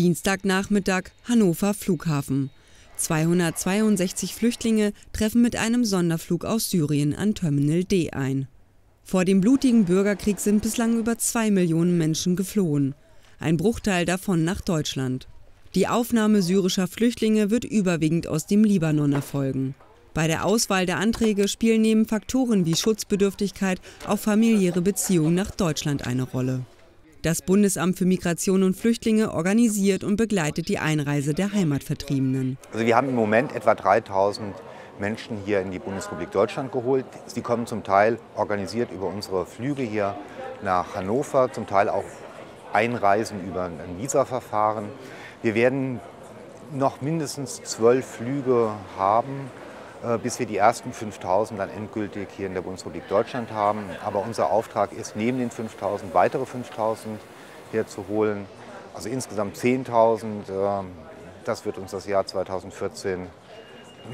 Dienstagnachmittag Hannover Flughafen. 262 Flüchtlinge treffen mit einem Sonderflug aus Syrien an Terminal D ein. Vor dem blutigen Bürgerkrieg sind bislang über zwei Millionen Menschen geflohen. Ein Bruchteil davon nach Deutschland. Die Aufnahme syrischer Flüchtlinge wird überwiegend aus dem Libanon erfolgen. Bei der Auswahl der Anträge spielen neben Faktoren wie Schutzbedürftigkeit auch familiäre Beziehungen nach Deutschland eine Rolle. Das Bundesamt für Migration und Flüchtlinge organisiert und begleitet die Einreise der Heimatvertriebenen. Also wir haben im Moment etwa 3000 Menschen hier in die Bundesrepublik Deutschland geholt. Sie kommen zum Teil organisiert über unsere Flüge hier nach Hannover, zum Teil auch einreisen über ein Visa-Verfahren. Wir werden noch mindestens zwölf Flüge haben, bis wir die ersten 5000 dann endgültig hier in der Bundesrepublik Deutschland haben. Aber unser Auftrag ist, neben den 5000 weitere 5000 herzuholen. Also insgesamt 10.000. Ähm, das wird uns das Jahr 2014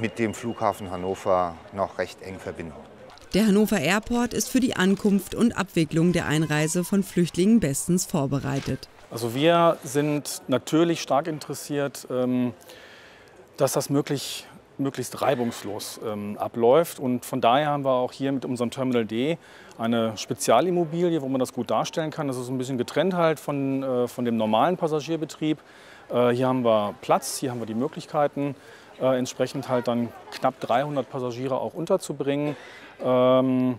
mit dem Flughafen Hannover noch recht eng verbinden. Der Hannover Airport ist für die Ankunft und Abwicklung der Einreise von Flüchtlingen bestens vorbereitet. Also wir sind natürlich stark interessiert, ähm, dass das möglich, möglichst reibungslos ähm, abläuft. Und von daher haben wir auch hier mit unserem Terminal D eine Spezialimmobilie, wo man das gut darstellen kann. Das ist ein bisschen getrennt halt von, äh, von dem normalen Passagierbetrieb. Äh, hier haben wir Platz, hier haben wir die Möglichkeiten, äh, entsprechend halt dann knapp 300 Passagiere auch unterzubringen. Ähm,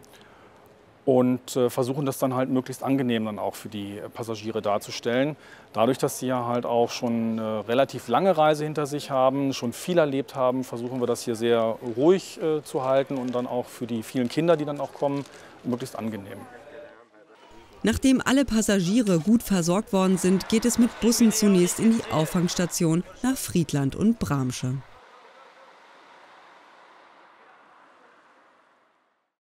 und äh, versuchen das dann halt möglichst angenehm dann auch für die Passagiere darzustellen. Dadurch, dass sie ja halt auch schon eine relativ lange Reise hinter sich haben, schon viel erlebt haben, versuchen wir das hier sehr ruhig äh, zu halten und dann auch für die vielen Kinder, die dann auch kommen, möglichst angenehm. Nachdem alle Passagiere gut versorgt worden sind, geht es mit Bussen zunächst in die Auffangstation nach Friedland und Bramsche.